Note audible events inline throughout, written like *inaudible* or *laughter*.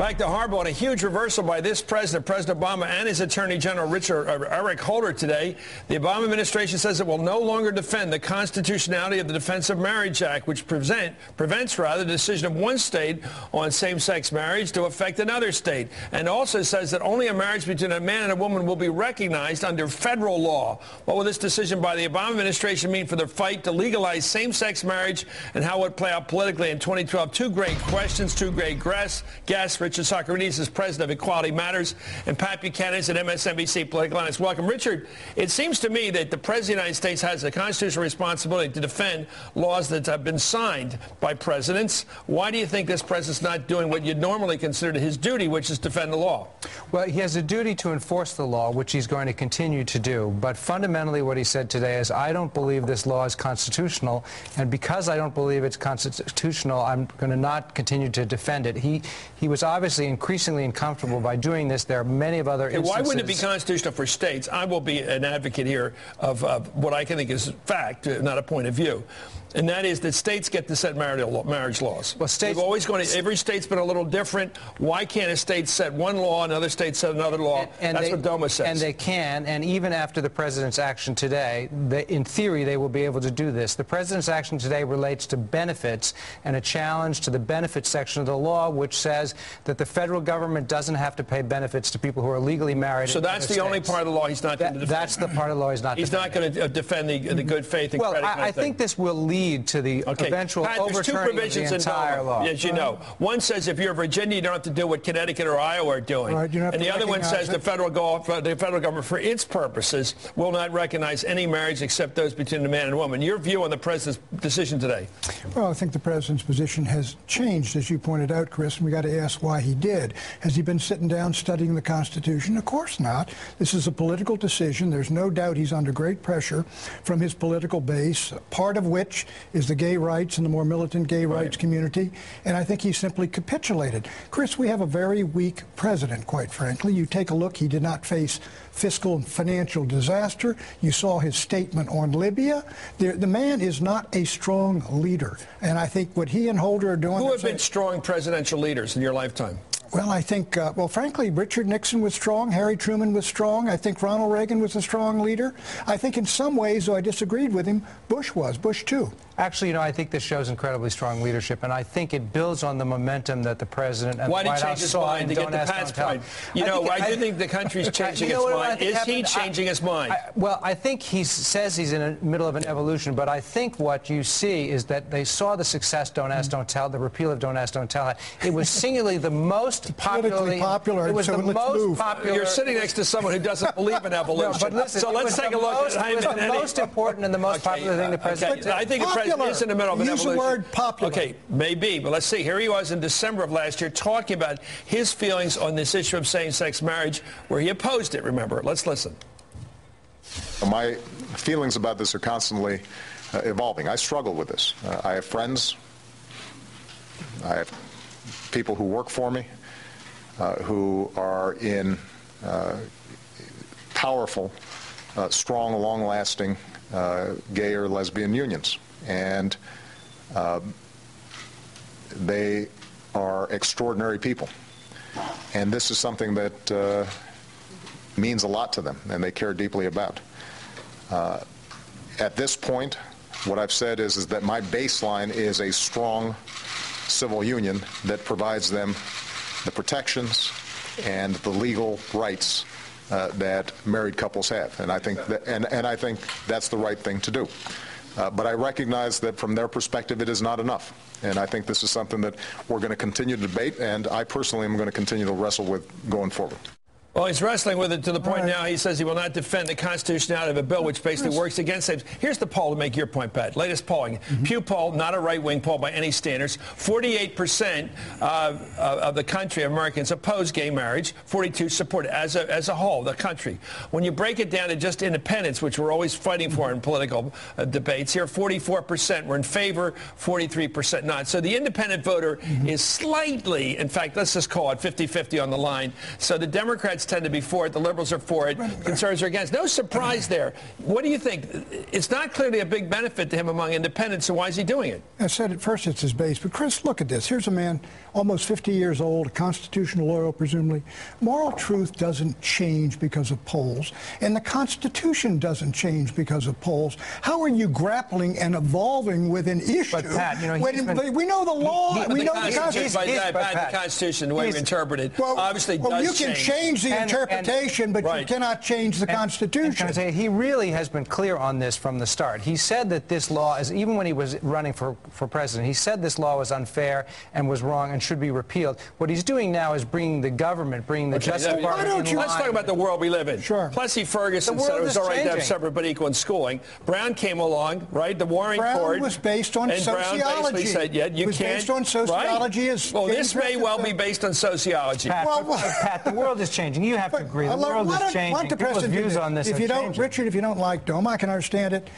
Back to Hardball, and a huge reversal by this president, President Obama, and his Attorney General Richard uh, Eric Holder today. The Obama administration says it will no longer defend the constitutionality of the Defense of Marriage Act, which prevent, prevents rather the decision of one state on same-sex marriage to affect another state, and also says that only a marriage between a man and a woman will be recognized under federal law. What will this decision by the Obama administration mean for the fight to legalize same-sex marriage, and how will it play out politically in 2012? Two great questions, two great guests. Richard Socarides is president of Equality Matters, and Pat Buchanan is an MSNBC political analyst. Welcome. Richard, it seems to me that the President of the United States has a constitutional responsibility to defend laws that have been signed by presidents. Why do you think this president's not doing what you'd normally consider his duty, which is defend the law? Well, he has a duty to enforce the law, which he's going to continue to do. But fundamentally what he said today is, I don't believe this law is constitutional, and because I don't believe it's constitutional, I'm going to not continue to defend it. He, he was obviously obviously increasingly uncomfortable by doing this. There are many of other instances. Why wouldn't it be constitutional for states? I will be an advocate here of, of what I can think is fact, uh, not a point of view and that is that states get to set marriage laws. Well, states have always going to, every state's been a little different. Why can't a state set one law, and another state set another law? And, and That's they, what DOMA says. And they can, and even after the president's action today, they, in theory, they will be able to do this. The president's action today relates to benefits and a challenge to the benefits section of the law, which says that the federal government doesn't have to pay benefits to people who are legally married. So that's the states. only part of the law he's not that, going to defend. That's the part of the law he's not. He's not going to uh, defend the, the good faith and well, credit. Well, I, I think this will lead lead to the okay. eventual Pat, overturning of the entire law. As you know, one says if you're Virginia, you don't have to do what Connecticut or Iowa are doing, right, and the other one says it. the federal, go, the federal government, for its purposes, will not recognize any marriage except those between a man and a woman. Your view on the president's decision today? Well, I think the president's position has changed, as you pointed out, Chris, and we got to ask why he did. Has he been sitting down studying the Constitution? Of course not. This is a political decision. There's no doubt he's under great pressure from his political base, part of which is the gay rights and the more militant gay right. rights community. And I think he simply capitulated. Chris, we have a very weak president, quite frankly. You take a look, he did not face fiscal and financial disaster. You saw his statement on Libya. The, the man is not a strong leader. And I think what he and Holder are doing. Who have been strong presidential leaders in your lifetime? time. Well, I think, uh, well, frankly, Richard Nixon was strong. Harry Truman was strong. I think Ronald Reagan was a strong leader. I think in some ways, though I disagreed with him, Bush was. Bush, too. Actually, you know, I think this shows incredibly strong leadership, and I think it builds on the momentum that the president and Why the White House saw to get the past point? You know, I, think, I, do think the country's changing *laughs* you know its mind. Is happened? he changing his mind? I, well, I think he says he's in the middle of an evolution, but I think what you see is that they saw the success Don't Ask, Don't Tell, the repeal of Don't Ask, Don't Tell. It was *laughs* singularly the most popularly, popular. It was so the most move. popular. You're sitting next to someone who doesn't believe in evolution. *laughs* No, but listen, so let's take a look most, at it was the most important and the most okay, popular thing the president okay. I think the president is in the middle of an Use evolution. the word popular. Okay, maybe, but let's see. Here he was in December of last year talking about his feelings on this issue of same-sex marriage, where he opposed it, remember. Let's listen. My feelings about this are constantly uh, evolving. I struggle with this. Uh, I have friends. I have people who work for me uh, who are in uh, powerful, uh, strong, long-lasting uh, gay or lesbian unions and uh, they are extraordinary people. And this is something that means a lot to them and they care deeply about. Uh, at this point, what I've said is, is that my baseline is a strong civil union that provides them the protections and the legal rights uh, that married couples have. And I think that, and, and I think that's the right thing to do. Uh, but I recognize that from their perspective, it is not enough. And I think this is something that we're going to continue to debate, and I personally am going to continue to wrestle with going forward. Well, he's wrestling with it to the point right. now he says he will not defend the constitutionality of a bill which basically works against same. Here's the poll to make your point, Pat. Latest polling. Mm-hmm. Pew poll, not a right-wing poll by any standards. 48% uh, of the country, Americans, oppose gay marriage. 42 support it as a, as a whole, the country. When you break it down to just independents, which we're always fighting for in political uh, debates, here 44% were in favor, 43% not. So the independent voter mm-hmm. is slightly, in fact, let's just call it 50-50 on the line. So the Democrats Democrats tend to be for it, the liberals are for it, conservatives are against. No surprise there. What do you think? It's not clearly a big benefit to him among independents, so why is he doing it? I said at first it's his base, but Chris, look at this. Here's a man almost 50 years old, a constitutional lawyer, presumably. Moral truth doesn't change because of polls, and the Constitution doesn't change because of polls. How are you grappling and evolving with an issue? But, Pat, you know, when been- we know the law. He- we the know the Constitution, Constitution. by he's- that, but Pat, Pat, the Constitution, the way we interpret it, Well, obviously well, does you can change, the And- and- interpretation, but you cannot change the And- Constitution. And can I say, he really has been clear on this from the start. He said that this law is, even when he was running for, for president, he said this law was unfair and was wrong and should be repealed. What he's doing now is bringing the government, bringing the Okay, Justice now, Department don't in you- Let's talk about the world we live in. Sure. Plessy Ferguson said it was is all right to have separate but equal in schooling. Brown came along, right? The Warren Brown Court. was based on and Brown basically said, yeah, you It was can't. based on sociology, Right? as well, this may well be based on sociology. Pat, Well, well- *laughs* Pat, the world is changing. You have to agree. The uh, look, world why is changing. why don't People's views on this if you don't, changing. Richard, if you don't like DOMA, I can understand it.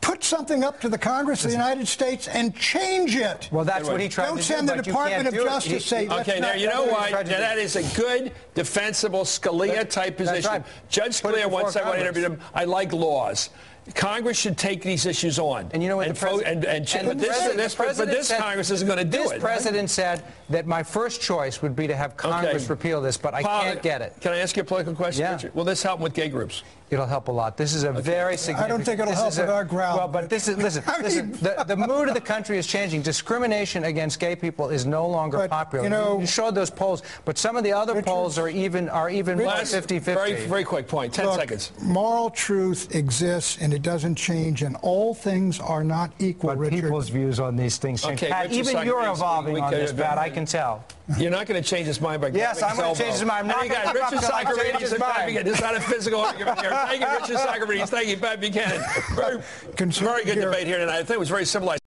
Put something up to the Congress of the United States and change it. Well, that's what he tried Don't to send do, the but you Department of. Justice He- say, Okay, now You know do it. what? Now, that is a good, defensible Scalia-type position. right. Judge Put Scalia once before said when I interviewed him, I like laws. Congress should take these issues on. And you know what the vote president and, and, ch- and but the this, president- this, the but this Congress isn't going to do this it. president said that my first choice would be to have Congress repeal this, but I Paul, can't get it. Can I ask you a political question, Yeah. Richard? Will this help with gay groups? It'll help a lot. This is a very significant. I don't think it'll help a- with our ground, Well, but but- this is listen. *laughs* I listen the, the *laughs* mood of the country is changing. Discrimination against gay people is no longer But, popular. you know- you showed those polls, but some of the other Richard- polls are even are even more Last, 50-50. very, very quick point. Ten Look, seconds. Moral truth exists and it doesn't change, and all things are not equal, but Richard. people's views on these things change. Okay, Pat, Richard even you're evolving on this, Pat. I can tell. You're not going to change his mind by Yes, I'm gonna change his mind. I'm not And you gonna got give up Richard till I change Socarides his and Pat mind. Buchanan. It's not a physical argument here. Thank you, Richard *laughs* Socarides. Thank you, Pat Buchanan. Very, very good debate here tonight. I think it was very civilized.